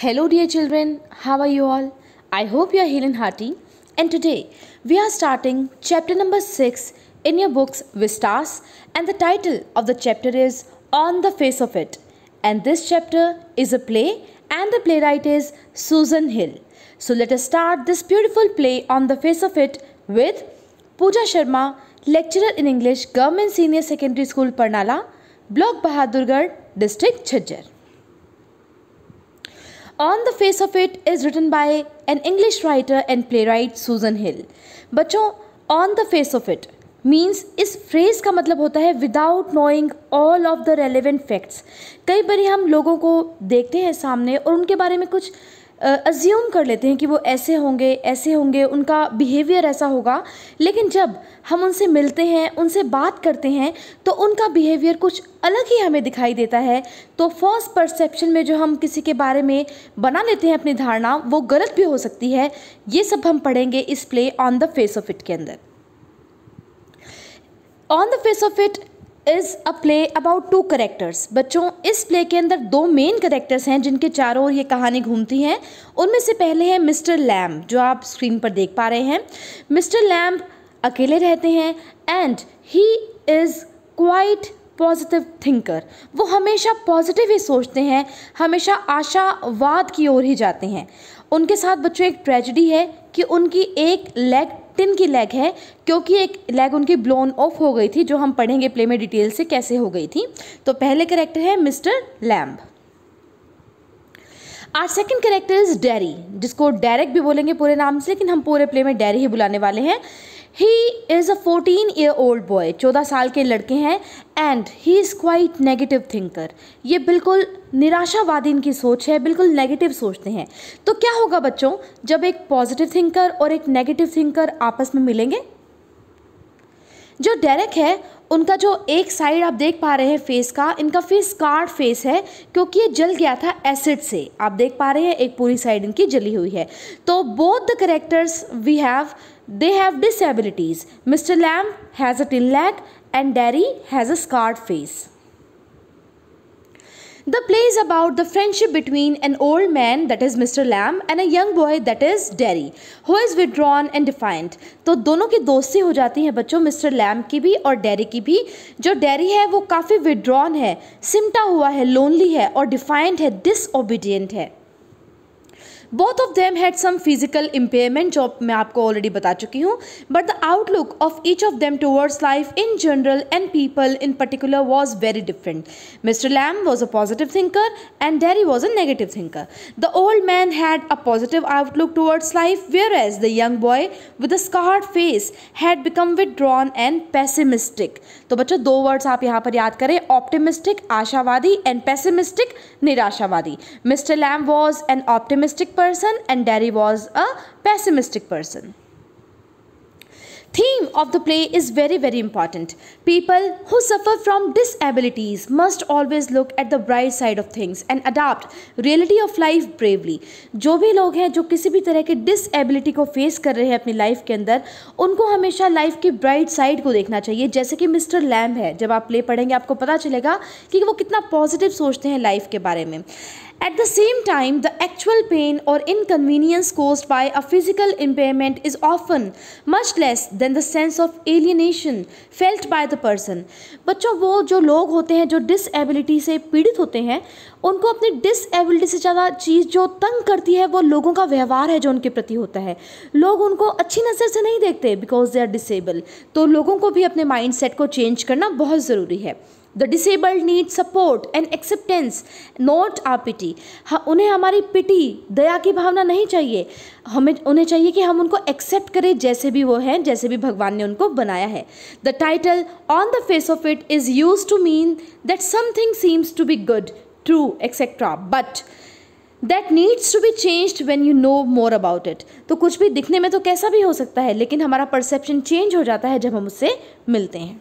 Hello, dear children. How are you all? I hope you are healed and hearty. And today we are starting chapter number 6 in your books Vistas, and the title of the chapter is On the Face of It. And this chapter is a play, and the playwright is Susan Hill. So let us start this beautiful play on the face of it with Pooja Sharma, lecturer in English, Government Senior Secondary School, Parnala, Block Bahadurgarh, District Chhajjar. On face of it is written written an English writer and playwright Susan Hill बच्चों on the face of it means इस phrase का मतलब होता है without knowing all of the relevant facts कई बार हम लोगों को देखते हैं सामने और उनके बारे में कुछ अज्यूम कर लेते हैं कि वो ऐसे होंगे ऐसे होंगे, उनका बिहेवियर ऐसा होगा। लेकिन जब हम उनसे मिलते हैं, उनसे बात करते हैं तो उनका बिहेवियर कुछ अलग ही हमें दिखाई देता है। तो फ़र्स्ट परसेप्शन में जो हम किसी के बारे में बना लेते हैं अपनी धारणा, वो गलत भी हो सकती है। ये सब हम पढ़ेंगे इस play on the face of it के अंदर। On the face of it is a play about two characters बच्चों, इस प्ले के अंदर दो मेन करेक्टर्स हैं जिनके चारों ओर ये कहानी घूमती है। उनमें से पहले है मिस्टर लैम्प, जो आप स्क्रीन पर देख पा रहे हैं। मिस्टर लैम्प अकेले रहते हैं and he is quite positive thinker वो हमेशा पॉजिटिव ही सोचते हैं, हमेशा आशावाद की ओर ही जाते हैं। उनके साथ बच्चों, एक ट्रेजिडी है कि उनकी एक लेग टिन की लेग है, क्योंकि एक लेग उनकी ब्लोन ऑफ़ हो गई थी, जो हम पढ़ेंगे प्ले में डिटेल से कैसे हो गई थी। तो पहले करेक्टर है mister Lamb are second character is Derry जिसको डायरेक्ट भी बोलेंगे पूरे नाम से, लेकिन हम पूरे प्ले में डैरी ही बुलाने वाले हैं। He is a fourteen year old boy चौदह साल के लड़के हैं and he is quite negative thinker ये बिल्कुल निराशावादी इनकी सोच है, बिल्कुल नेगेटिव सोचते हैं। तो क्या होगा बच्चों, जब एक पॉजिटिव थिंकर और एक नेगेटिव थिंकर आपस में मिलेंगे? जो डेरेक है, उनका जो एक साइड आप देख पा रहे हैं फेस का, इनका फेस कार्ड फेस है, क्योंकि ये जल गया था एसिड से। आप देख पा रहे हैं, एक पूरी साइड इनकी जली हुई है। तो both the characters we have they have disabilities. Mr. Lamb has a tin leg and Derry has a scarred face. The play is about the friendship between an old man that is Mr. Lamb and a young boy that is Derry who is withdrawn and defiant. तो दोनों की दोस्ती हो जाती है बच्चों Mr Lam की भी और डेरी की भी जो डेरी है वो काफ़ी विड्रॉन है सिमटा हुआ है लोनली है और डिफाइंट है डिसओबीडियंट है both of them had some physical impairment जो मैं आपको ऑलरेडी बता चुकी हूँ but the outlook of each of them towards life in general and people in particular was very different mister Lamb was a positive thinker and Derry was a negative thinker the old man had a positive outlook towards life whereas the young boy with a scarred face had become withdrawn and pessimistic तो बच्चों, दो words आप यहाँ पर याद करें optimistic आशावादी and pessimistic निराशावादी. Mister Lamb was an optimistic person and Derry was a pessimistic person. Theme of the play is very very important. People who suffer from disabilities must always look at the bright side of things and adapt reality of life bravely. जो भी लोग हैं जो किसी भी तरह के disability को फेस कर रहे हैं अपनी लाइफ के अंदर उनको हमेशा लाइफ की ब्राइट साइड को देखना चाहिए जैसे कि मिस्टर लैम्ब है जब आप प्ले पढ़ेंगे आपको पता चलेगा कि वो कितना पॉजिटिव सोचते हैं लाइफ के बारे में At the same time, the actual pain or inconvenience caused by a physical impairment is often much less than the sense of alienation felt by the person. बच्चों वो जो लोग होते हैं जो डिसएबिलिटी से पीड़ित होते हैं उनको अपनी डिसएबिलिटी से ज़्यादा चीज़ जो तंग करती है वो लोगों का व्यवहार है जो उनके प्रति होता है। लोग उनको अच्छी नज़र से नहीं देखते बिकॉज़ दे आर डिसेबल तो लोगों को भी अपने माइंड सेट को चेंज करना बहुत ज़रूरी है। The disabled need support and acceptance not a pity उन्हें हमारी पिटी दया की भावना नहीं चाहिए। हमें, उन्हें चाहिए कि हम उनको एक्सेप्ट करें जैसे भी वो हैं, जैसे भी भगवान ने उनको बनाया है। The title on the face of it is used to mean that something seems to be good true etcetera but that needs to be changed when you know more about it तो कुछ भी दिखने में तो कैसा भी हो सकता है, लेकिन हमारा परसेप्शन चेंज हो जाता है जब हम उससे मिलते हैं।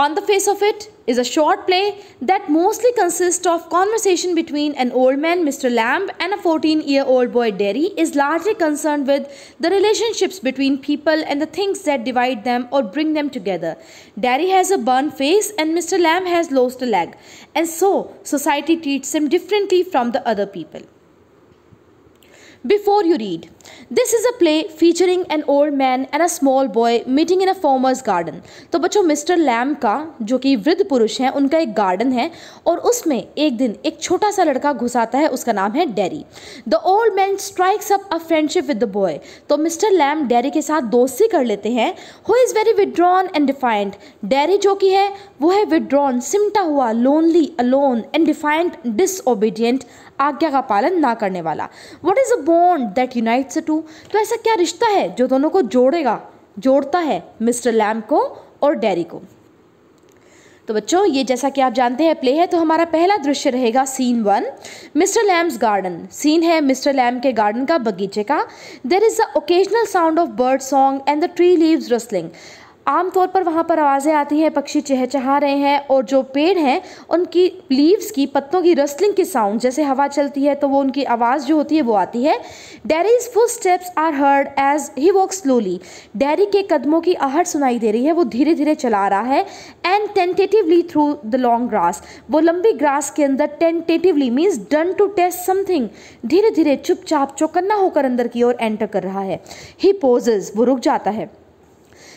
On the face of it, is a short play that mostly consists of conversation between an old man, Mr. Lamb, and a 14 year old boy, Derry, is largely concerned with the relationships between people and the things that divide them or bring them together. Derry has a burnt face and Mr. Lamb has lost a leg, and so society treats him differently from the other people. Before you read, this is a play featuring an old man and a small boy meeting in a farmer's garden तो बच्चों Mr Lam का, जो कि वृद्ध पुरुष हैं, उनका एक गार्डन है और उसमें एक दिन एक छोटा सा लड़का घुसाता है, उसका नाम है Derry the old man strikes up a friendship with the boy तो मिस्टर लैम डेरी के साथ दोस्ती कर लेते हैं who is very withdrawn and defiant Derry जो कि है, वो है विड्रॉन सिमटा हुआ lonely alone and defiant disobedient आज्ञा का पालन ना करने वाला. What is a bond that unites two. तो ऐसा क्या रिश्ता है जो दोनों को जोड़ेगा? जोड़ता है मिस्टर लैम को और डैरी को। तो बच्चों, ये जैसा कि आप जानते हैं, प्ले है तो हमारा पहला दृश्य रहेगा scene one, mister Lamb's garden. Scene है मिस्टर लैम के गार्डन का बगीचे का। There is the occasional sound of bird song and the tree leaves rustling आमतौर पर वहाँ पर आवाज़ें आती हैं, पक्षी चहचहा रहे हैं और जो पेड़ हैं, उनकी लीव्स की, पत्तों की रस्लिंग की साउंड जैसे हवा चलती है तो वो उनकी आवाज़ जो होती है, वो आती है। Derry's footsteps are heard as he walk slowly Derry के कदमों की आहट सुनाई दे रही है, वो धीरे धीरे चला रहा है and tentatively through the long grass वो लंबी ग्रास के अंदर tentatively means done to test something धीरे धीरे चुपचाप चौकन्ना होकर अंदर की ओर एंटर कर रहा है। ही पोजेज वो रुक जाता है।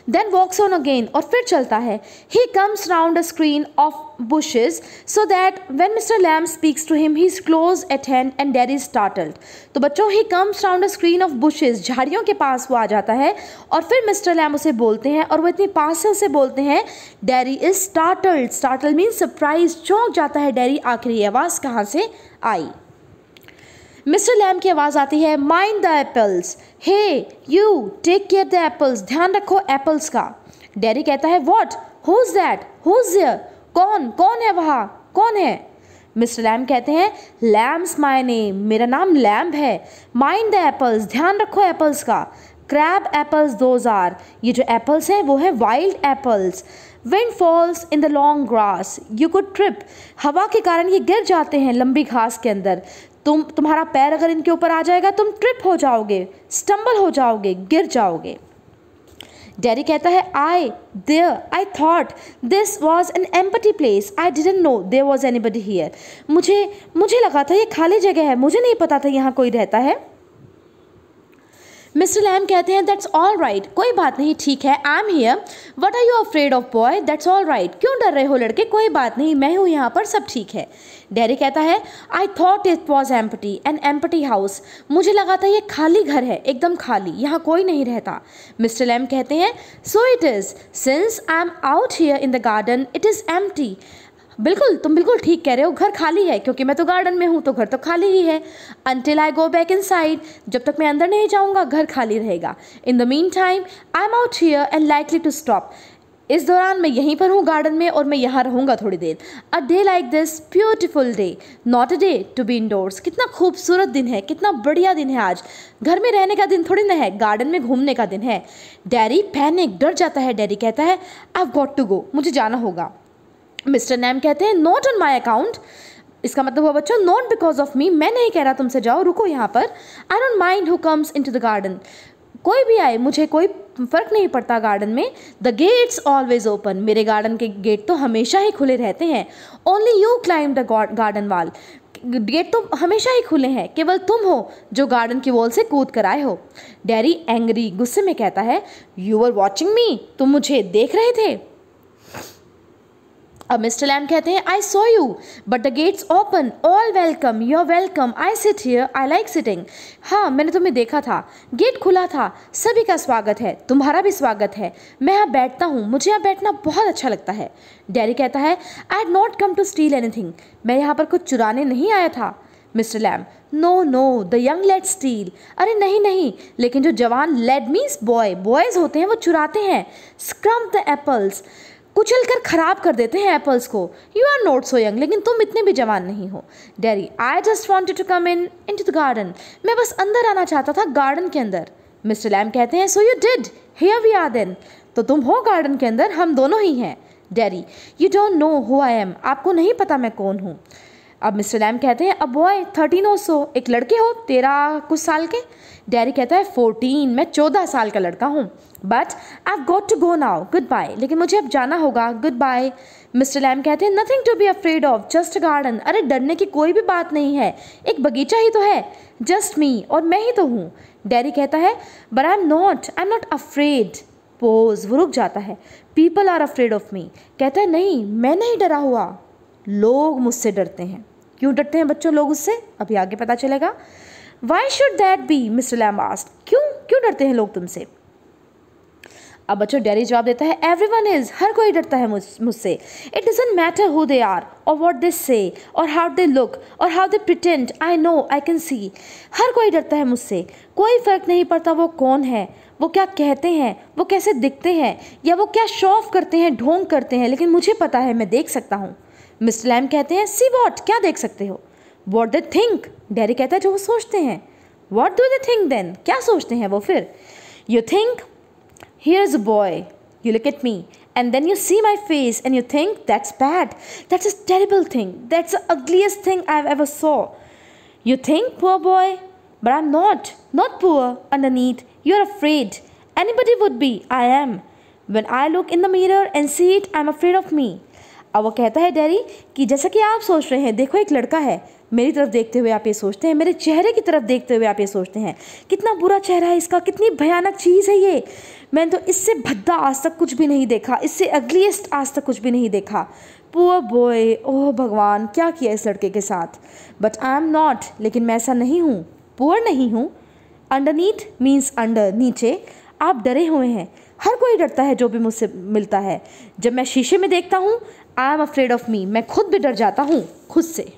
देन वॉक्स ऑन अगेन और फिर चलता है। He comes round a screen of bushes so that when mister Lamb speaks to him he is close at hand and Derry is startled तो बच्चों he comes round a screen of bushes झाड़ियों के पास वो आ जाता है और फिर Mr Lam उसे बोलते हैं और वो इतनी पास से बोलते हैं Derry is startled startle mean surprise चौंक जाता है डेरी आखिर ये आवाज़ कहाँ से आई? मिस्टर लैम की आवाज़ आती है mind the apples hey you take care the apples ध्यान रखो एप्पल्स का। डेरी कहता है वॉट हुज दैट हुज कौन? कौन है वहाँ? कौन है? मिस्टर लैम कहते हैं लैम्स माई नेम मेरा नाम लैम्प है। माइंड द एप्पल्स ध्यान रखो एप्पल्स का। क्रैब एप्पल्स दोज आर ये जो एप्पल्स हैं, वो है wild apples windfalls in the long grass you could trip हवा के कारण ये गिर जाते हैं लंबी घास के अंदर। तुम, तुम्हारा पैर अगर इनके ऊपर आ जाएगा, तुम ट्रिप हो जाओगे स्टम्बल हो जाओगे, गिर जाओगे। डैडी कहता है I there I thought this was an empty place I didn't know there was anybody here मुझे मुझे लगा था ये खाली जगह है, मुझे नहीं पता था यहाँ कोई रहता है। मिस्टर लैम कहते हैं दैट्स ऑल राइट कोई बात नहीं, ठीक है. I am here what are you afraid of boy that's all right क्यों डर रहे हो लड़के? कोई बात नहीं, मैं हूँ यहाँ पर, सब ठीक है. डेरी कहता है I thought it was empty an empty house मुझे लगा था ये खाली घर है, एकदम खाली, यहाँ कोई नहीं रहता. मिस्टर लैम कहते हैं so it is since I am out here in the garden it is empty बिल्कुल, तुम बिल्कुल ठीक कह रहे हो, घर खाली है, क्योंकि मैं तो गार्डन में हूँ तो घर तो खाली ही है। Until I go back inside जब तक मैं अंदर नहीं जाऊँगा, घर खाली रहेगा। In the meantime I am out here and likely to stop इस दौरान मैं यहीं पर हूँ गार्डन में और मैं यहाँ रहूँगा थोड़ी देर। A day like this beautiful day not a day to be indoors कितना खूबसूरत दिन है, कितना बढ़िया दिन है आज। घर में रहने का दिन थोड़ी ना है गार्डन में घूमने का दिन है। डैरी पैनिक डर जाता है। डैरी कहता है आई गॉट टू गो मुझे जाना होगा। मिस्टर नैम कहते हैं नॉट ऑन माई अकाउंट इसका मतलब हुआ, बच्चों नॉट बिकॉज़ ऑफ़ मी मैं नहीं कह रहा तुमसे जाओ, रुको यहाँ पर। I don't mind who comes into the garden कोई भी आए, मुझे कोई फ़र्क नहीं पड़ता गार्डन में। द गेट्स ऑलवेज ओपन मेरे गार्डन के गेट तो हमेशा ही खुले रहते हैं। Only you climb the garden wall gate तो हमेशा ही खुले हैं। केवल तुम हो जो गार्डन की वॉल से कूद कर आए हो। डैरी एंग्री गुस्से में कहता है यू आर वॉचिंग मी तुम मुझे देख रहे थे? अब मिस्टर लैम कहते हैं I saw you but the gate's open all welcome you are welcome I sit here I like sitting हाँ मैंने तुम्हें देखा था। गेट खुला था। सभी का स्वागत है। तुम्हारा भी स्वागत है। मैं यहाँ बैठता हूँ। मुझे यहाँ बैठना बहुत अच्छा लगता है। डैरी कहता है I had not come to steal anything मैं यहाँ पर कुछ चुराने नहीं आया था। Mister Lamb no no the young lad steal अरे नहीं नहीं। लेकिन जो जवान लेड मीन्स बॉय बॉयज़ होते हैं, वो चुराते हैं। स्क्रम द एप्पल्स कुचल कर ख़राब कर देते हैं एप्पल्स को। You are not so young लेकिन तुम इतने भी जवान नहीं हो। Derry I just wanted to come in into the garden मैं बस अंदर आना चाहता था गार्डन के अंदर। मिस्टर लैम कहते हैं so you did here we are then तो तुम हो गार्डन के अंदर, हम दोनों ही हैं। Derry you don't know who I am आपको नहीं पता मैं कौन हूँ। अब मिस्टर लैम कहते हैं, अब बॉय थर्टीन और सो एक लड़के हो तेरह कुछ साल के? डैरी कहता है फोर्टीन मैं चौदह साल का लड़का हूँ but I got to go now goodbye लेकिन मुझे अब जाना होगा गुड बाय मिस्टर लैम कहते हैं nothing to be afraid of just garden अरे, डरने की कोई भी बात नहीं है, एक बगीचा ही तो है जस्ट मी और मैं ही तो हूँ। डैरी कहता है but I am not I am not afraid pause वो रुक जाता है people are afraid of me कहता है, नहीं, मैं नहीं डरा हुआ, लोग मुझसे डरते हैं। क्यों डरते हैं बच्चों लोग उससे? अभी आगे पता चलेगा। Why should that be Mister Lamb asked क्यों क्यों डरते हैं लोग तुमसे? अब बच्चों डेरी जवाब देता है एवरी वन इज़ हर कोई डरता है मुझसे। It doesn't matter who they are or what they say or how they look or how they pretend I know I can see हर कोई डरता है मुझसे। कोई फ़र्क नहीं पड़ता वो कौन है, वो क्या कहते हैं, वो कैसे दिखते हैं या वो क्या शॉफ करते हैं, ढोंग करते हैं, लेकिन मुझे पता है, मैं देख सकता हूँ। मिस्टर लैम कहते हैं सी वॉट क्या देख सकते हो वॉट दे थिंक डैरी कहता है जो वो सोचते हैं what do they think then क्या सोचते हैं वो फिर you think here is a boy you look at me and then you see my face and you think that's bad that's a terrible thing that's the ugliest thing i've ever saw you think poor boy but i'm not not poor underneath you're afraid anybody would be i am when i look in the mirror and see it i'm afraid of me अब वो कहता है dairy कि जैसा कि आप सोच रहे हैं, देखो एक लड़का है, मेरी तरफ़ देखते हुए आप ये सोचते हैं, मेरे चेहरे की तरफ़ देखते हुए आप ये सोचते हैं, कितना बुरा चेहरा है इसका, कितनी भयानक चीज़ है ये, मैंने तो इससे भद्दा आज तक कुछ भी नहीं देखा, इससे अगलीस्ट आज तक कुछ भी नहीं देखा, पुअर बॉय, ओह भगवान, क्या किया इस लड़के के साथ बट आई एम नॉट लेकिन मैं ऐसा नहीं हूँ, पुअर नहीं हूँ अंडरनीथ मीन्स अंडर नीचे, आप डरे हुए हैं, हर कोई डरता है जो भी मुझसे मिलता है, जब मैं शीशे में देखता हूँ I am afraid of me मैं खुद भी डर जाता हूँ, खुद से।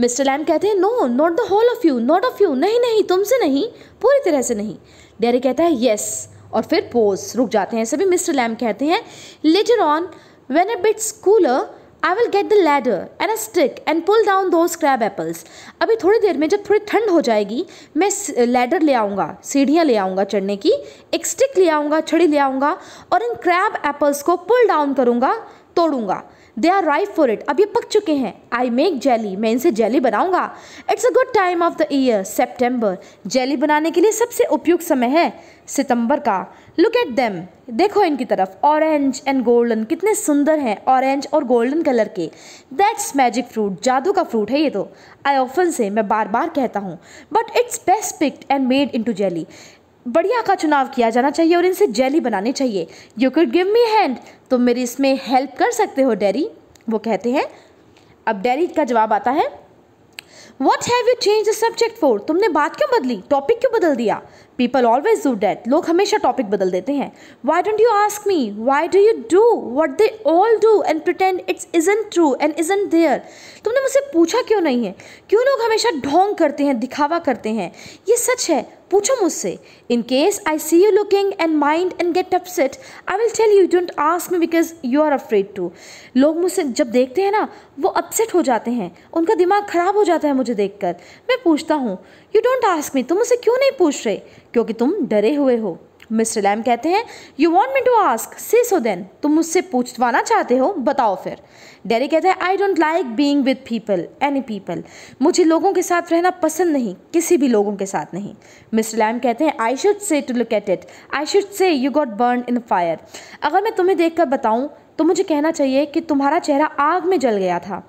मिस्टर लैम कहते हैं no not the whole of you not of you नहीं नहीं, तुमसे नहीं, पूरी तरह से नहीं. डेरी कहता है येस और फिर पोज रुक जाते हैं। सभी मिस्टर लैम कहते हैं later on when a bits cooler I will get the ladder and a stick and pull down those crab apples अभी थोड़ी देर में जब थोड़ी ठंड हो जाएगी, मैं लैडर ले आऊँगा, सीढ़ियाँ ले आऊँगा चढ़ने की, एक स्टिक ले आऊँगा, छड़ी ले आऊँगा और इन क्रैब एप्पल्स को पुल डाउन करूँगा, तोड़ूँगा। They are right for it अब ये पक चुके हैं। आई मेक जेली मैं इनसे जेली बनाऊँगा। It's a good time of the year September jelly बनाने के लिए सबसे उपयुक्त समय है सितंबर का। लुक एट देम देखो इनकी तरफ़। ऑरेंज एंड गोल्डन कितने सुंदर हैं। ऑरेंज और गोल्डन कलर के। दैट्स मैजिक फ्रूट जादू का फ्रूट है ये तो। आई ऑफन से मैं बार बार कहता हूँ। But it's best picked and made into jelly बढ़िया का चुनाव किया जाना चाहिए और इनसे जेली बनानी चाहिए। You could give me hand तुम मेरी इसमें हेल्प कर सकते हो डैरी वो कहते हैं। अब डैरी का जवाब आता है। What have you change the subject for तुमने बात क्यों बदली? टॉपिक क्यों बदल दिया? पीपल ऑलवेज डू डैट लोग हमेशा टॉपिक बदल देते हैं। Why don't you ask me why do you do what they all do and pretend it isn't true and isn't there तुमने मुझसे पूछा क्यों नहीं है? क्यों लोग हमेशा ढोंग करते हैं, दिखावा करते हैं? ये सच है। पूछो मुझसे। In case I see you looking and mind and get upset I will tell you don't ask me because you are afraid to लोग मुझसे जब देखते हैं ना, वो अपसेट हो जाते हैं। उनका दिमाग ख़राब हो जाता है मुझे देखकर। मैं पूछता हूँ यू डोंट आस्क मी तुम मुझसे क्यों नहीं पूछ रहे? क्योंकि तुम डरे हुए हो। मिस्टर लैम कहते हैं you want me to ask see so then तुम मुझसे पूछवाना चाहते हो? बताओ फिर। डेरी कहते हैं I don't like being with people any people मुझे लोगों के साथ रहना पसंद नहीं, किसी भी लोगों के साथ नहीं। मिस्टर लैम कहते हैं I should say to look at it I should say you got burn in fire अगर मैं तुम्हें देख कर बताऊँ तो मुझे कहना चाहिए कि तुम्हारा चेहरा आग में जल गया था।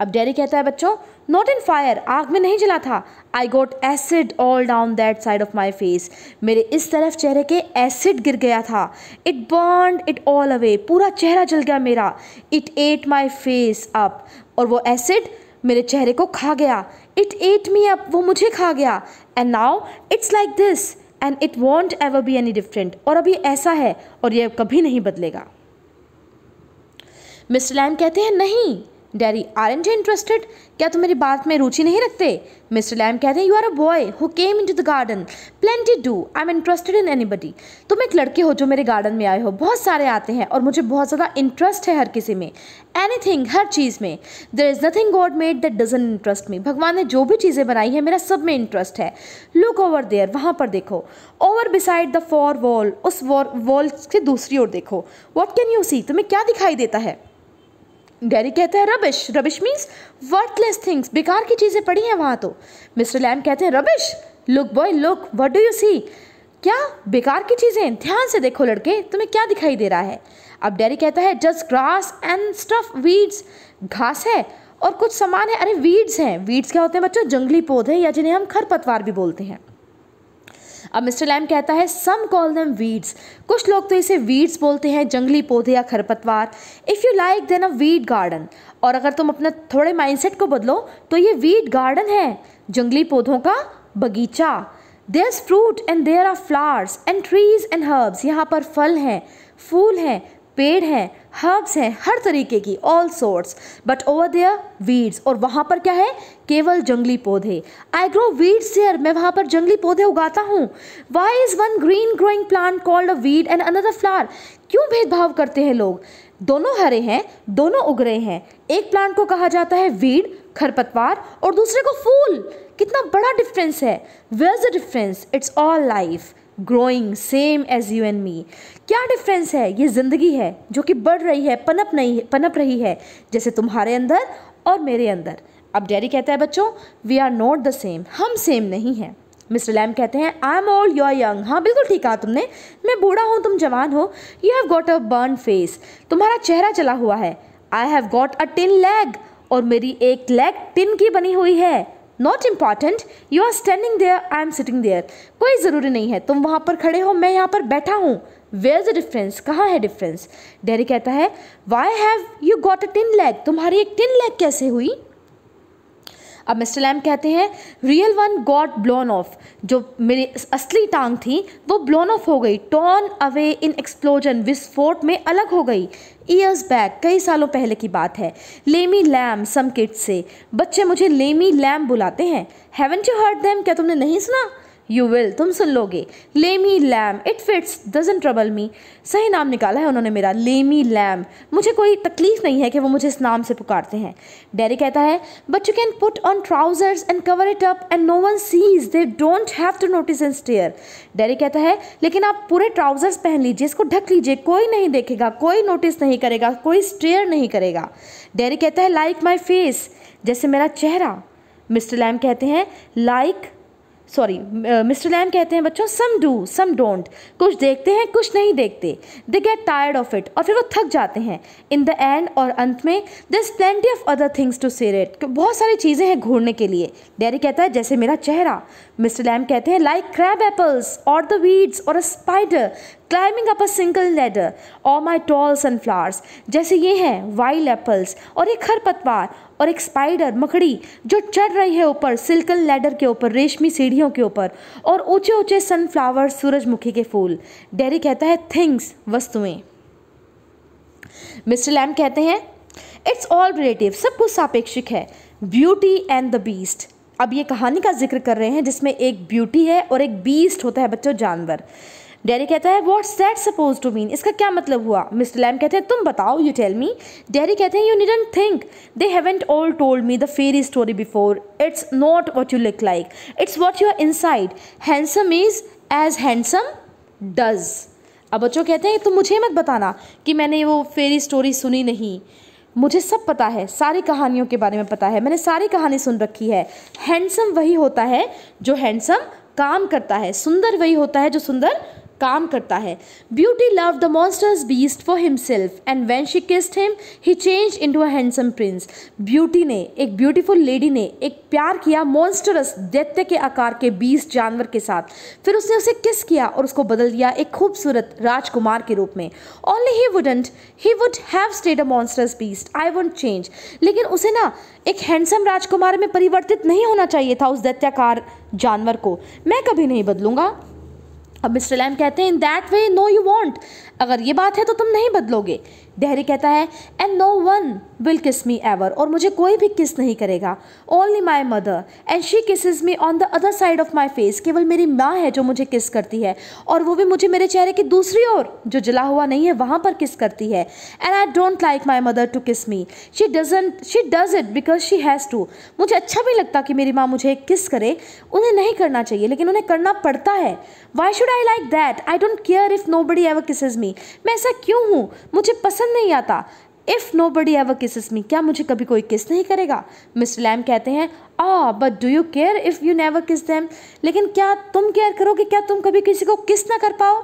अब डेरी कहता है, बच्चों नॉट इन फायर आग में नहीं जला था। I got acid all down that side of my face मेरे इस तरफ़ चेहरे के एसिड गिर गया था। It burn it all away पूरा चेहरा जल गया मेरा। It ate my face up और वो एसिड मेरे चेहरे को खा गया। इट एट मी अप वो मुझे खा गया। And now it's like this and it won't ever be any different और अभी ऐसा है, और ये कभी नहीं बदलेगा। मिस्टर लैम कहते हैं, नहीं डैडी आर एंट इंटरेस्टेड क्या तुम मेरी बात में रुचि नहीं रखते? मिस्टर लैम कहते हैं you are a boy who came into the garden plenty do I am interested in anybody तुम एक लड़के हो जो मेरे गार्डन में आए हो। बहुत सारे आते हैं और मुझे बहुत ज़्यादा इंटरेस्ट है हर किसी में। एनी थिंग हर चीज़ में। There is nothing God made that doesn't interest me भगवान ने जो भी चीज़ें बनाई है, मेरा सब में इंटरेस्ट है। लुक ओवर देयर वहाँ पर देखो। Over beside the far wall उस वॉल के दूसरी ओर देखो। वॉट कैन यू सी तुम्हें क्या दिखाई देता है? डैरी कहता है, rubbish rubbish means worthless things बेकार की चीज़ें पड़ी हैं वहाँ तो। मिस्टर लैम कहते हैं, rubbish look boy look what do you see क्या बेकार की चीज़ें ध्यान से देखो लड़के, तुम्हें क्या दिखाई दे रहा है? अब डैरी कहता है just grass and stuff weeds घास है और कुछ सामान है, अरे वीड्स हैं। वीड्स क्या होते हैं बच्चों? जंगली पौधे या जिन्हें हम खरपतवार भी बोलते हैं। अब मिस्टर लैम कहता है सम कॉल दम वीड्स कुछ लोग तो इसे वीड्स बोलते हैं, जंगली पौधे या खरपतवार। If you like then a weed garden और अगर तुम अपना थोड़े माइंडसेट को बदलो तो ये वीड गार्डन है, जंगली पौधों का बगीचा। There fruit and there are flowers and trees and herbs यहाँ पर फल हैं, फूल हैं पेड़ हैं हर्ब्स हैं, हर तरीके की all sorts but over there weeds और वहाँ पर क्या है? केवल जंगली पौधे. आई ग्रो वीड्स देयर मैं वहाँ पर जंगली पौधे उगाता हूँ. Why is one green growing plant called a weed and another flower क्यों भेदभाव करते हैं लोग? दोनों हरे हैं, दोनों उग रहे हैं. एक प्लांट को कहा जाता है वीड खरपतवार, और दूसरे को फूल. कितना बड़ा डिफरेंस है. Where is the difference it's all life growing same as you and me क्या डिफरेंस है? ये ज़िंदगी है जो कि बढ़ रही है, पनप नहीं, पनप रही है, जैसे तुम्हारे अंदर और मेरे अंदर। अब डैडी कहता है, बच्चों we are not the same हम सेम नहीं हैं। मिस्टर लैम कहते हैं I am old you are young हाँ बिल्कुल ठीक कहा तुमने। मैं बूढ़ा हूँ, तुम जवान हो। You have got a burn face तुम्हारा चेहरा चला हुआ है। I have got a tin leg और मेरी एक लेग टिन की बनी हुई है। Not important you are standing there I am sitting there कोई ज़रूरी नहीं है। तुम वहाँ पर खड़े हो। मैं यहाँ पर बैठा हूँ। वेयर इज़ द डिफरेंस कहाँ है डिफरेंस डैरी कहता है why have you got a tin leg तुम्हारी एक टिन लेग कैसे हुई? अब मिस्टर लैम कहते हैं real one got blown off जो मेरी असली टांग थी, वो ब्लोन ऑफ़ हो गई। टॉन अवे इन एक्सप्लोजन विस्फोट में अलग हो गई। ईयर्स बैक कई सालों पहले की बात है। लेमी लैम सम किड्स से। बच्चे मुझे लेमी लैम बुलाते हैं। हैवन यू हर्ट देम क्या तुमने नहीं सुना? यू विल तुम सुन लोगे। Lamey Lamb it fits doesn't trouble me सही नाम निकाला है उन्होंने मेरा। लेमी लैम मुझे कोई तकलीफ़ नहीं है कि वो मुझे इस नाम से पुकारते हैं। डैरी कहता है but you can put on trousers and cover it up and no one sees they don't have to notice and stare Derry कहता है, लेकिन आप पूरे ट्राउजर्स पहन लीजिए। इसको ढक लीजिए। कोई नहीं देखेगा। कोई नोटिस नहीं करेगा। कोई स्टेयर नहीं करेगा. डैरी कहता है लाइक माई फेस जैसे मेरा चेहरा। मिस्टर लैम कहते हैं like like sorry Mister Lamb कहते हैं, बच्चों सम डू सम डोंट कुछ देखते हैं, कुछ नहीं देखते. They get tired of it और फिर वो थक जाते हैं. इन द एंड और अंत में this plenty of other things to stare at बहुत सारी चीज़ें हैं घूरने के लिए. डैरी कहता है, जैसे मेरा चेहरा. मिस्टर लैम कहते हैं लाइक क्रैब एपल्स और द वीड्स और a spider climbing up a single ladder और माई टॉल सनफ्लावर्स जैसे ये हैं वाइल्ड एप्पल्स और ये खरपतवार और एक स्पाइडर मकड़ी, जो चढ़ रही है ऊपर सिल्कन लेडर के ऊपर, रेशमी सीढ़ियों के ऊपर, और ऊँचे ऊँचे सनफ्लावर सूरजमुखी के फूल। डेरी कहता है थिंग्स वस्तुएँ। मिस्टर लैम कहते हैं इट्स ऑल रिलेटिव सब कुछ सापेक्षिक है। ब्यूटी एंड द बीस्ट अब ये कहानी का ज़िक्र कर रहे हैं, जिसमें एक ब्यूटी है और एक बीस्ट होता है, बच्चों, जानवर। डैरी कहता है what's that suppose to mean इसका क्या मतलब हुआ? मिस्टर लैम कहते हैं, तुम बताओ यू टेल मी डैरी कहते हैं you needn't think they haven't all told me the fairy story before it's not what you look like it's what you are inside handsome is as handsome does अब बच्चों कहते हैं, तुम मुझे मत बताना कि मैंने वो फेरी स्टोरी सुनी नहीं. मुझे सब पता है. सारी कहानियों के बारे में पता है. मैंने सारी कहानी सुन रखी है. हैंडसम वही होता है जो हैंडसम काम करता है. सुंदर वही होता है जो सुंदर काम करता है। Beauty love the monsters beast for himself and when she kissed him he change into handsome prince Beauty ने, एक ब्यूटीफुल लेडी ने, एक प्यार किया मॉन्स्टरस दैत्य के आकार के बीस जानवर के साथ। फिर उसने उसे किस किया और उसको बदल दिया एक खूबसूरत राजकुमार के रूप में। Only he wouldn't he would have stayed a monsters beast I won't change लेकिन उसे ना, एक हैंडसम राजकुमार में परिवर्तित नहीं होना चाहिए था उस दैत्याकार जानवर को। मैं कभी नहीं बदलूँगा। अब मिस्टर लैम कहते हैं in that way no you want अगर ये बात है तो तुम नहीं बदलोगे। डैरी कहता है एंड नो वन विल किस मी एवर और मुझे कोई भी किस नहीं करेगा। Only my mother and she kisses me on the other side of my face केवल मेरी माँ है जो मुझे किस करती है, और वो भी मुझे मेरे चेहरे की दूसरी ओर, जो जला हुआ नहीं है, वहाँ पर किस करती है। And I don't like my mother to kiss me she doesn't she does it because she has to मुझे अच्छा भी लगता कि मेरी माँ मुझे किस करे। उन्हें नहीं करना चाहिए, लेकिन उन्हें करना पड़ता है। Why should I like that I don't care if nobody ever kisses me मैं ऐसा क्यों हूँ? मुझे पसंद नहीं आता। If nobody ever kisses me क्या मुझे कभी कोई किस नहीं करेगा? मिस्टर लैम कहते हैं आ but do you care if you never kiss them लेकिन क्या तुम केयर करोगे? क्या तुम कभी किसी को किस ना कर पाओ?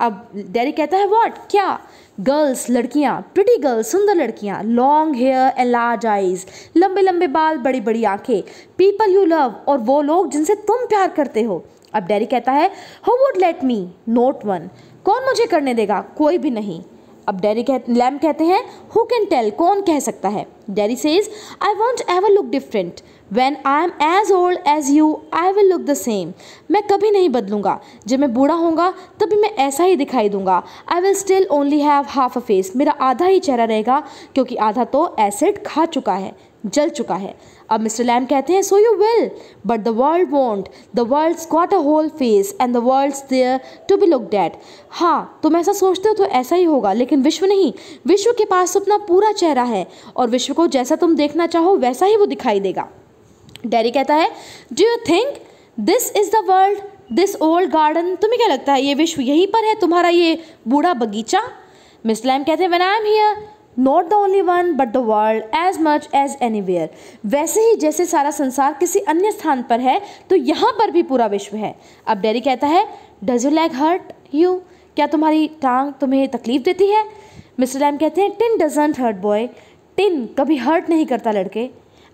अब डैरी कहता है वॉट क्या? गर्ल्स लड़कियाँ प्रिटी गर्ल्स सुंदर लड़कियाँ long hair and large eyes लंबे लंबे बाल, बड़ी बड़ी आँखें पीपल यू लव और वो लोग जिनसे तुम प्यार करते हो। अब डैरी कहता है who would let me not one कौन मुझे करने देगा? कोई भी नहीं। अब डैरी कह लैम कहते हैं हु कैन टेल कौन कह सकता है? Derry says I won't ever look different when I am as old as you I will look the same मैं कभी नहीं बदलूँगा। जब मैं बूढ़ा होऊँगा, तभी मैं ऐसा ही दिखाई दूँगा। I will still only have half a face मेरा आधा ही चेहरा रहेगा, क्योंकि आधा तो एसिड खा चुका है। जल चुका है। अब मिस्टर लैम कहते हैं so you will but the world won't the world got a whole face and the world there to be look at हाँ तुम ऐसा सोचते हो तो ऐसा ही होगा, लेकिन विश्व नहीं। विश्व के पास अपना पूरा चेहरा है और विश्व को जैसा तुम देखना चाहो, वैसा ही वो दिखाई देगा। डैरी कहता है do you think this is the world this old garden तुम्हें क्या लगता है, ये विश्व यहीं पर है, तुम्हारा ये बूढ़ा बगीचा? मिस लैम कहते हैं when I am here not the only one but the world as much as anywhere वैसे ही जैसे सारा संसार किसी अन्य स्थान पर है तो यहाँ पर भी पूरा विश्व है। अब डेरी कहता है does you like hurt you क्या तुम्हारी टांग तुम्हें तकलीफ़ देती है? मिस्टर लैम कहते हैं tin doesn't hurt boy tin कभी हर्ट नहीं करता लड़के.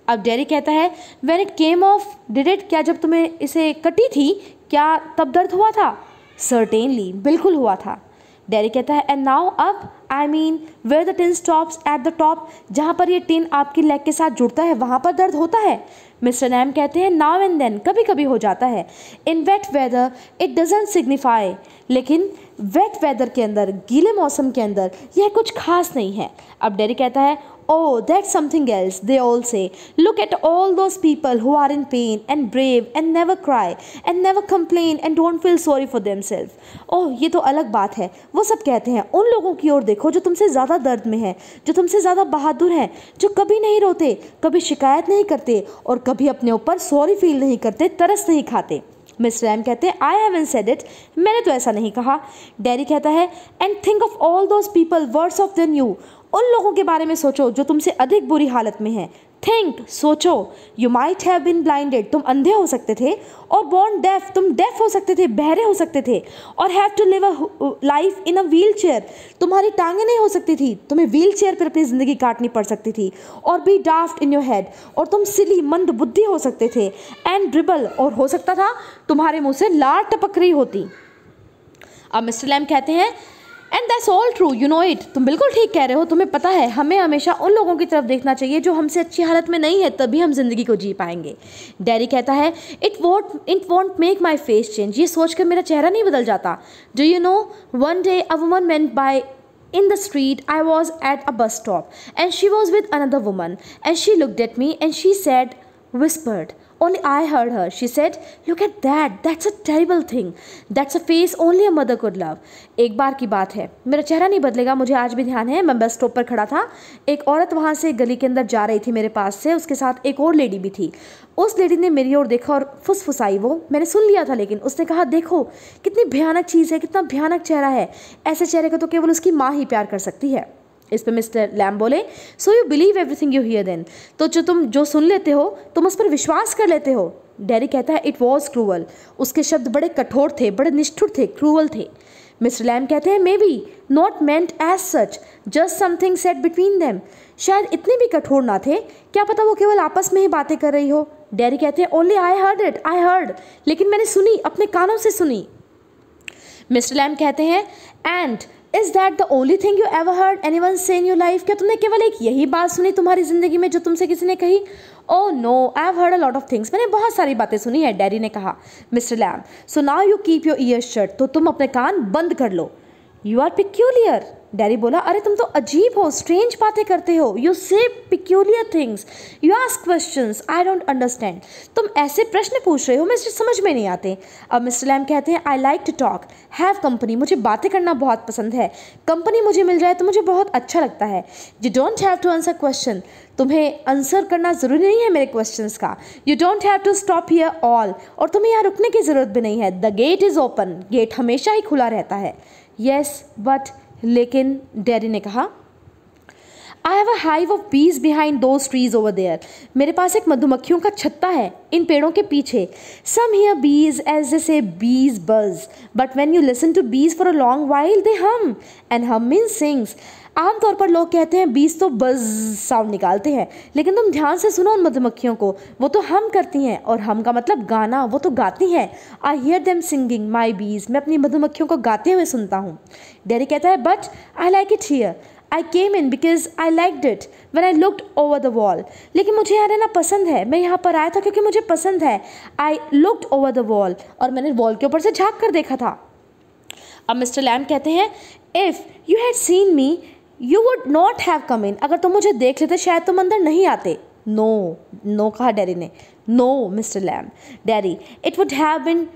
अब डेरी कहता है when it came off did it क्या जब तुम्हें इसे कटी थी, क्या तब दर्द हुआ था? सर्टेनली बिल्कुल हुआ था। डेरी कहता है। एंड नाउ अब I mean where the tin stops at the top जहाँ पर ये टिन आपकी लेग के साथ जुड़ता है, वहाँ पर दर्द होता है। मिस्टर नैम कहते हैं नाव एंड देन कभी कभी हो जाता है। In wet weather it doesn't signify लेकिन वेट वेदर के अंदर, गीले मौसम के अंदर, यह कुछ खास नहीं है। अब डेरी कहता है Oh, that's something else, they all say. Look at all those people who are in pain and brave and never cry and never complain and don't feel sorry for themselves. Oh, ये तो अलग बात है। वो सब कहते हैं उन लोगों की ओर देखो जो तुमसे ज़्यादा दर्द में है जो तुमसे ज़्यादा बहादुर हैं जो कभी नहीं रोते कभी शिकायत नहीं करते और कभी अपने ऊपर सॉरी फील नहीं करते तरस नहीं खाते। मिस रैम कहते हैं आई हैवन सेड इट मैंने तो ऐसा नहीं कहा। डैरी कहता है and think of all those people words of then you उन लोगों के बारे में सोचो जो तुमसे अधिक बुरी हालत में हैं। थिंक सोचो। You might have been blinded तुम अंधे हो सकते थे और बॉर्न डेफ तुम डेफ हो सकते थे, बहरे हो सकते थे और have to live a life in a wheelchair तुम्हारी टांगें नहीं हो सकती थी। तुम्हें व्हील चेयर पर अपनी ज़िंदगी काटनी पड़ सकती थी और be daft in your head और तुम सिली मंद बुद्धि हो सकते थे एंड ड्रिबल और हो सकता था तुम्हारे मुँह से लार टपक रही होती। अब मिस्टर लैम कहते हैं and that's all true you know it तुम बिल्कुल ठीक कह रहे हो। तुम्हें पता है हमें हमेशा उन लोगों की तरफ़ देखना चाहिए जो हमसे अच्छी हालत में नहीं है तभी हम ज़िंदगी को जी पाएँगे। डैरी कहता है it won't it won't make my face change ये सोच कर मेरा चेहरा नहीं बदल जाता। Do you know one day a woman meant by In the street, I was at a bus stop. And she was with another woman. And she looked at me and she said, whispered, Only I heard her. She said, Look at that. That's a terrible thing. That's a face only a mother could love. एक बार की बात है। मेरा चेहरा नहीं बदलेगा। मुझे आज भी ध्यान है। मैं बस स्टॉप पर खड़ा था। एक औरत वहाँ से गली के अंदर जा रही थी मेरे पास से। उसके साथ एक और लेडी भी थी। उस लेडी ने मेरी ओर देखा और फुसफुसाई वो। मैंने सुन लिया था लेकिन उसने कहा देखो कितनी भयानक चीज़ है कितना भयानक चेहरा है। ऐसे चेहरे को तो केवल उसकी माँ ही प्यार कर सकती है। इस पर मिस्टर लैम बोले so you believe everything you hear then तो जो तुम, जो सुन लेते हो, तुम उस पर विश्वास कर लेते हो। डैरी कहता है इट वॉज़ क्रूअल उसके शब्द बड़े कठोर थे, बड़े निष्ठुर थे क्रूअल थे। मिस्टर लैम कहते हैं maybe not meant as such just something said between them शायद इतने भी कठोर ना थे, क्या पता वो केवल आपस में ही बातें कर रही हो। डैरी कहते हैं only I heard it I heard लेकिन मैंने सुनी, अपने कानों से सुनी। मिस्टर लैम कहते हैं and is that the only thing you ever heard anyone say in your life क्या तुमने केवल एक यही बात सुनी तुम्हारी ज़िंदगी में जो तुमसे किसी ने कही? ओ no I have heard a lot of things मैंने बहुत सारी बातें सुनी है, डैडी ने कहा। Mr Lamb so now you keep your ear shut तो तुम अपने कान बंद कर लो। यू आर पिक्यूलियर डैडी बोला, अरे, तुम तो अजीब हो स्ट्रेंज बातें करते हो। You say peculiar things you ask question I don't understand तुम ऐसे प्रश्न पूछ रहे हो, मुझे समझ में नहीं आते। अब मिस्टर लैम कहते हैं I like to talk have company मुझे बातें करना बहुत पसंद है। कंपनी मुझे मिल जाए तो मुझे बहुत अच्छा लगता है। You don't have to answer question तुम्हें आंसर करना ज़रूरी नहीं है मेरे क्वेश्चंस का। You don't have to stop here all और तुम्हें यहाँ रुकने की ज़रूरत भी नहीं है। The gate is open gate हमेशा ही खुला रहता है। येस बट लेकिन डैडी ने कहा I have a hive of bees behind those trees over there मेरे पास एक मधुमक्खियों का छत्ता है, इन पेड़ों के पीछे। सम हियर बीज as I say bees buzz but when you listen to bees for a long while they hum and hum mean sings आमतौर पर लोग कहते हैं बीज तो बज साउंड निकालते हैं, लेकिन तुम ध्यान से सुनो उन मधुमक्खियों को। वो तो हम करती हैं, और हम का मतलब गाना, वो तो गाती हैं। I hear them singing my bees मैं अपनी मधुमक्खियों को गाते हुए सुनता हूँ। डेरी कहता है but I like it here I came in because I like it one I looked over the wall लेकिन मुझे यहाँ रहना पसंद है। मैं यहाँ पर आया था क्योंकि मुझे पसंद है। I looked over the wall और मैंने वॉल के ऊपर से झाँक कर देखा था। अब मिस्टर लैम कहते हैं if you had seen me you would not have come in अगर तुम मुझे देख लेते, शायद तुम अंदर नहीं आते। नो नो कहा डैरी ने। No Mr Lamb. Derry it would have been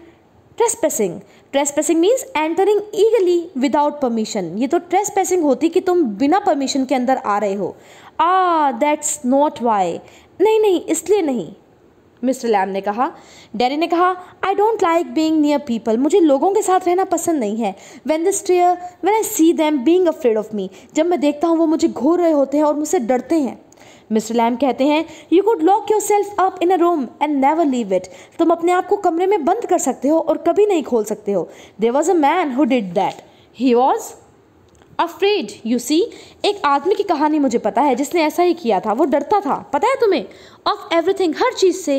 trespassing trespassing means entering illegally without permission ये तो ट्रेसपेसिंग होती कि तुम बिना परमिशन के अंदर आ रहे हो। आ दैट्स नॉट वाई नहीं नहीं, इसलिए नहीं। मिस्टर लैम ने कहा। डैडी ने कहा I don't like being near people मुझे लोगों के साथ रहना पसंद नहीं है। When this tear when I see them being afraid of me जब मैं देखता हूँ वो मुझे घूर रहे होते हैं और मुझसे डरते हैं। मिस्टर लैम कहते हैं you could lock yourself up in a room and never leave it तुम अपने आप को कमरे में बंद कर सकते हो और कभी नहीं खोल सकते हो. There was a man who did that he was afraid you see एक आदमी की कहानी मुझे पता है, जिसने ऐसा ही किया था, वो डरता था। पता है तुम्हें? ऑफ़ एवरीथिंग हर चीज़ से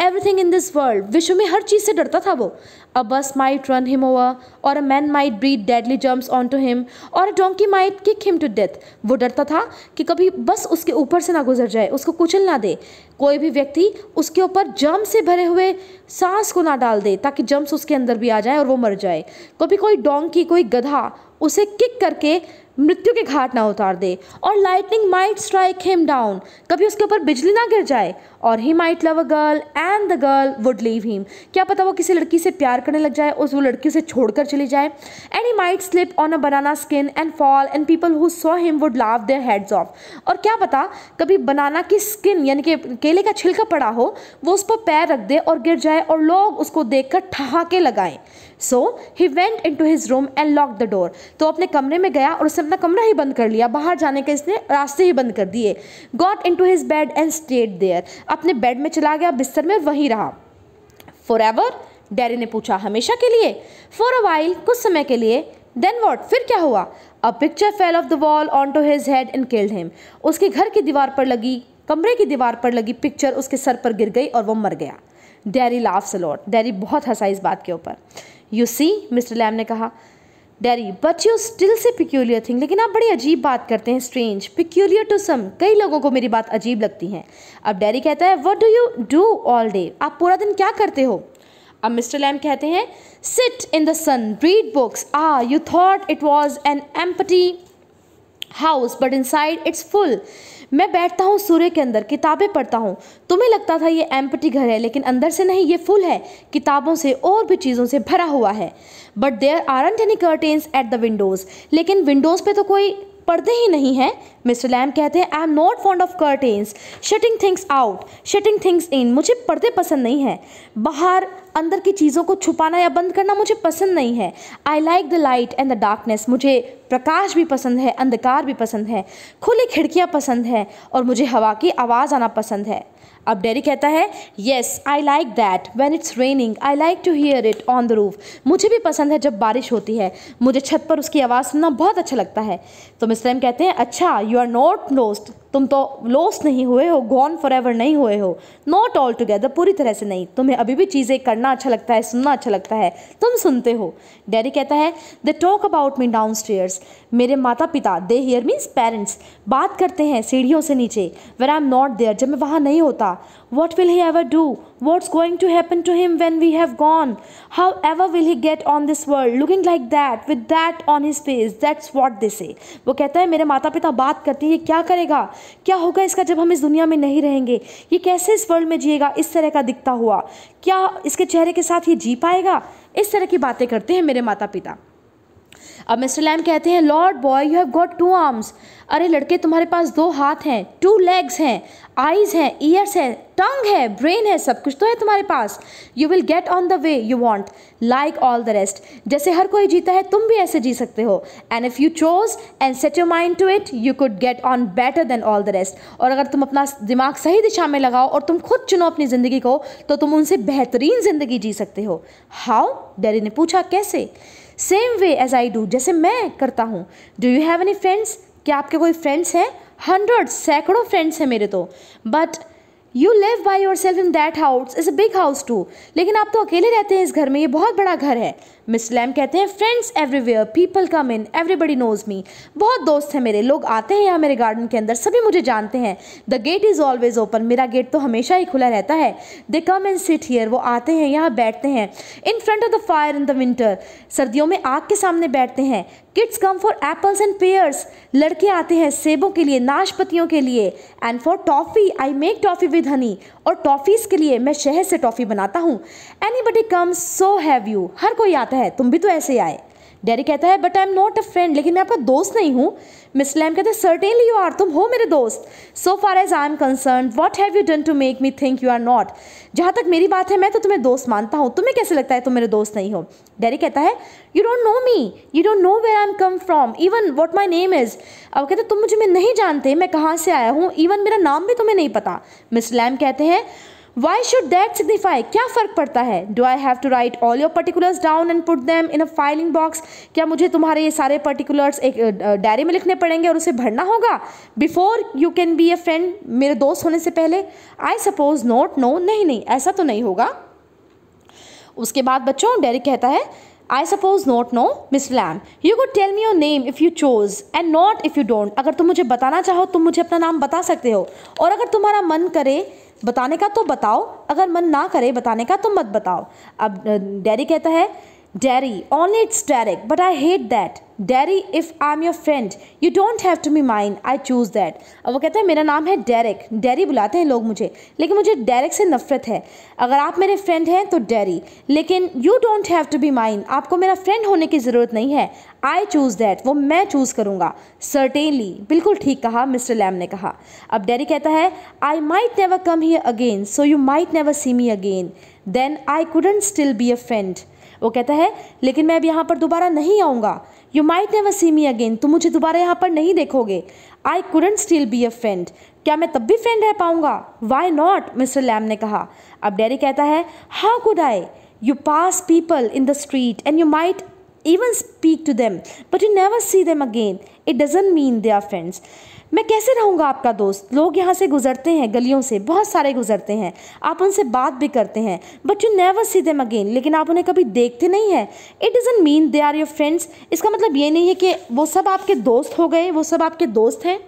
एवरीथिंग इन दिस वर्ल्ड विश्व में हर चीज़ से डरता था वो। अ बस माइट रन हिम ओवर और a man might breed deadly jumps on to him और a donkey might kick him to death वो डरता था कि कभी बस उसके ऊपर से ना गुजर जाए, उसको कुचल ना दे। कोई भी व्यक्ति उसके ऊपर जम से भरे हुए सांस को ना डाल दे, ताकि जम्स उसके अंदर भी आ जाए और वो मर जाए। कभी कोई डोंकी कोई गधा उसे किक करके मृत्यु के घाट ना उतार दे। और lightning might strike him down कभी उसके ऊपर बिजली ना गिर जाए। और he might love a girl and the girl would leave him क्या पता वो किसी लड़की से प्यार करने लग जाए, उस वो लड़की से छोड़कर चली जाए। And he might slip on a banana skin and fall and people who saw him would laugh their heads off और क्या पता कभी बनाना की स्किन यानी कि केले का छिलका पड़ा हो, वो उस पर पैर रख दे और गिर जाए और लोग उसको देख कर ठहाके लगाएँ। So he went into his room and lock the door तो अपने कमरे में गया और उसने अपना कमरा ही बंद कर लिया। बाहर जाने के इसने रास्ते ही बंद कर दिए। Got into his bed and stayed there अपने बेड में चला गया, बिस्तर में वहीं रहा। फॉर एवर डैरी ने पूछा, हमेशा के लिए? फॉर अ वाइल कुछ समय के लिए। देन वॉट फिर क्या हुआ? A picture fell off the wall onto his head and killed him उसके घर की दीवार पर लगी, कमरे की दीवार पर लगी पिक्चर उसके सर पर गिर गई और वो मर गया। डैरी लाफ सलॉट डैरी बहुत हंसा इस बात के ऊपर। यू सी मिस्टर लैम ने कहा Derry but you still say peculiar thing लेकिन आप बड़ी अजीब बात करते हैं स्ट्रेंज पिक्यूलियर टू सम कई लोगों को मेरी बात अजीब लगती है. अब डैरी कहता है what do you do all day आप पूरा दिन क्या करते हो? अब मिस्टर लैम कहते हैं sit in the sun read books ah you thought it was an empty house but inside it's full मैं बैठता हूँ सूर्य के अंदर, किताबें पढ़ता हूँ। तुम्हें लगता था ये एम्पटी घर है, लेकिन अंदर से नहीं, ये फुल है। किताबों से, और भी चीज़ों से भरा हुआ है। But there aren't any curtains at the windows लेकिन विंडोज़ पे तो कोई पर्दे ही नहीं हैं। मिस्टर लैम कहते हैं I am not fond of curtains shutting things out shutting things in मुझे पर्दे पसंद नहीं है। बाहर अंदर की चीज़ों को छुपाना या बंद करना मुझे पसंद नहीं है। I like the light and the darkness मुझे प्रकाश भी पसंद है, अंधकार भी पसंद है। खुली खिड़कियाँ पसंद हैं और मुझे हवा की आवाज़ आना पसंद है। अब डेरी कहता है yes I like that when it's raining I like to hear it on the roof मुझे भी पसंद है जब बारिश होती है। मुझे छत पर उसकी आवाज़ सुनना बहुत अच्छा लगता है। तो मिस्टर एम कहते हैं अच्छा यू आर नॉट लोस्ट तुम तो लॉस नहीं हुए हो गॉन फॉर एवर नहीं हुए हो। नॉट ऑल टुगेदर पूरी तरह से नहीं। तुम्हें अभी भी चीज़ें करना अच्छा लगता है, सुनना अच्छा लगता है। तुम सुनते हो। डैडी कहता है they talk about me downstairs मेरे माता पिता दे हियर मीन्स पेरेंट्स बात करते हैं सीढ़ियों से नीचे। Where I am not there जब मैं वहाँ नहीं होता what will he ever do? What's going to happen to him when we have gone? How ever will he get on this world, looking like that, with that on his face? That's what they say. वो कहता है, मेरे माता पिता बात करते हैं, ये क्या करेगा? क्या होगा इसका जब हम इस दुनिया में नहीं रहेंगे? ये कैसे इस वर्ल्ड में जिएगा? इस तरह का दिखता हुआ। क्या इसके चेहरे के साथ ये जी पाएगा? इस तरह की बातें करते हैं मेरे माता पिता अब मिस्टर लैम कहते हैं, lord boy, you have got two arms. अरे लड़के, तुम्हारे पास दो हाथ हैं टू लेग्स हैं आईज हैं ईयर्स हैं टंग है ब्रेन है, सब कुछ तो है तुम्हारे पास। You will get on the way you want like all the rest जैसे हर कोई जीता है, तुम भी ऐसे जी सकते हो। And if you choose and set your mind to it you could get on better than all the rest और अगर तुम अपना दिमाग सही दिशा में लगाओ और तुम खुद चुनो अपनी ज़िंदगी को तो तुम उनसे बेहतरीन ज़िंदगी जी सकते हो। हाउ डैडी ने पूछा, कैसे? Same way as I do जैसे मैं करता हूँ। Do you have any friends क्या आपके कोई फ्रेंड्स हैं? हंड्रेड सैकड़ों फ्रेंड्स हैं मेरे तो। But you live by yourself in that house is a big house too लेकिन आप तो अकेले रहते हैं इस घर में। ये बहुत बड़ा घर है। मिस लैम कहते हैं friends everywhere people come in everybody knows me बहुत दोस्त हैं मेरे, लोग आते हैं यहाँ मेरे गार्डन के अंदर, सभी मुझे जानते हैं। The gate is always open मेरा गेट तो हमेशा ही खुला रहता है। They come and sit here वो आते हैं, यहाँ बैठते हैं। In front of the fire in the winter सर्दियों में आग के सामने बैठते हैं। Kids come for apples and pears लड़के आते हैं सेबों के लिए नाशपतियों के लिए। And for toffee I make toffee with honey और टॉफ़ीज़ के लिए मैं शहद से टॉफ़ी बनाता हूँ। Anybody come so have you हर कोई आता है, तुम भी तो ऐसे आए। डैडी कहता है but I am not a friend लेकिन मैं आपका दोस्त नहीं हूँ। मिस लैम कहते हैं सर्टेनली यू आर तुम हो मेरे दोस्त. So far as I am concern what have you done to make me think you are not जहाँ तक मेरी बात है, मैं तो तुम्हें दोस्त मानता हूँ। तुम्हें कैसे लगता है तुम मेरे दोस्त नहीं हो? डैडी कहता है you don't know me you don't know where I am come from even what my name is अब कहते तुम मुझे मैं नहीं जानते, मैं कहाँ से आया हूँ? इवन मेरा नाम भी तुम्हें नहीं पता. मिस लैम कहते हैं वाई शुड दैट सिग्निफाई क्या फ़र्क पड़ता है? Do I have to write all your particulars down and put them in a filing box क्या मुझे तुम्हारे ये सारे पर्टिकुलर्स एक डायरी में लिखने पड़ेंगे और उसे भरना होगा? Before you can be a friend मेरे दोस्त होने से पहले आई सपोज़ नोट नो नहीं नहीं, ऐसा तो नहीं होगा। उसके बाद बच्चों डेरिक कहता है I suppose not no miss Lamb you could tell me your name if you choose and not if you don't अगर तुम मुझे बताना चाहो, तुम मुझे अपना नाम बता सकते हो। और अगर तुम्हारा मन करे बताने का तो बताओ, अगर मन ना करे बताने का तो मत बताओ। अब डैरी कहता है, Derry only it's direct but I hate that Derry if I am your friend you don't have to me mind I choose that अब वो कहते हैं, मेरा नाम है डेरिक डैरी बुलाते हैं लोग मुझे. लेकिन मुझे डेरिक से नफरत है. अगर आप मेरे फ्रेंड हैं तो डैरी लेकिन you don't have to be mind आपको मेरा फ्रेंड होने की ज़रूरत नहीं है. आई चूज़ दैट वो मैं चूज़ करूँगा. सर्टेनली बिल्कुल ठीक कहा मिस्टर लैम ने कहा. अब डैरी कहता है I might never come here again so you might never see me again then I couldn't still be a friend वो कहता है, लेकिन मैं अब यहाँ पर दोबारा नहीं आऊँगा। You might never see me again तुम मुझे दोबारा यहाँ पर नहीं देखोगे। I couldn't still be a friend क्या मैं तब भी फ्रेंड रह पाऊँगा? वाई नॉट मिस्टर लैम ने कहा। अब डैरी कहता है how could I you pass people in the street and you might even speak to them, but you never see them again. It doesn't mean they are friends. मैं कैसे रहूँगा आपका दोस्त? लोग यहाँ से गुजरते हैं, गलियों से, बहुत सारे गुजरते हैं। आप उनसे बात भी करते हैं but you never see them again लेकिन आप उन्हें कभी देखते नहीं हैं। It doesn't mean they are your friends इसका मतलब ये नहीं है कि वो सब आपके दोस्त हो गए, वो सब आपके दोस्त हैं।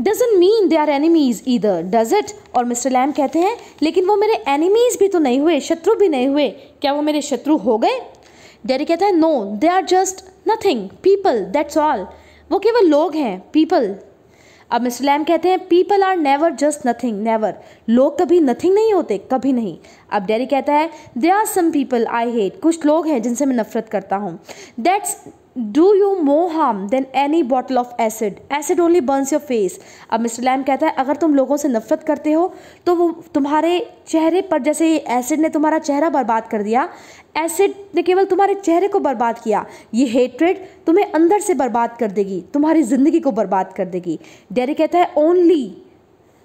Doesn't mean they are enemies either does it और मिस्टर लैम कहते हैं, लेकिन वो मेरे एनिमीज भी तो नहीं हुए, शत्रु भी नहीं हुए। क्या वो मेरे शत्रु हो गए? डेरी कहता है no they are just nothing people that's all वो केवल लोग हैं पीपल अब मिस्टर लैम कहते हैं people are never just nothing never लोग कभी नथिंग नहीं होते, कभी नहीं. अब डेरी कहता है they are some people I hate कुछ लोग हैं जिनसे मैं नफरत करता हूँ. That's do you more harm than any bottle of acid acid only burns your face अब मिस्टर लैम कहता है, अगर तुम लोगों से नफरत करते हो तो वो तुम्हारे चेहरे पर जैसे ये एसिड ने तुम्हारा चेहरा बर्बाद कर दिया एसिड ने केवल तुम्हारे चेहरे को बर्बाद किया, ये हेट्रेड तुम्हें अंदर से बर्बाद कर देगी, तुम्हारी ज़िंदगी को बर्बाद कर देगी. डेरी कहता है ओनली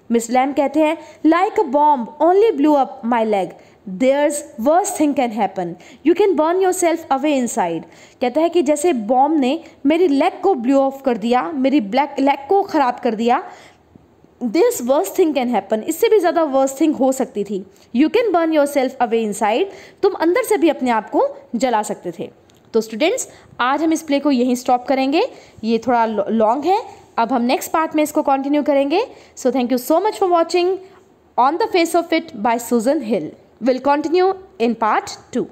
मिस लैम कहते हैं like a bomb only blew up my leg there's worse thing can happen you can burn yourself away inside कहता है कि जैसे बॉम्ब ने मेरी लेग को ब्लू ऑफ़ कर दिया, मेरी ब्लैक लेग को ख़राब कर दिया this worse thing can happen इससे भी ज़्यादा वर्स थिंग हो सकती थी. You can burn yourself away inside तुम अंदर से भी अपने आप को जला सकते थे. तो स्टूडेंट्स आज हम इस प्ले को यहीं स्टॉप करेंगे. ये थोड़ा लॉन्ग है. अब हम नेक्स्ट पार्ट में इसको कंटिन्यू करेंगे. So thank you so much for watching on the face of it by Susan Hill will continue in part two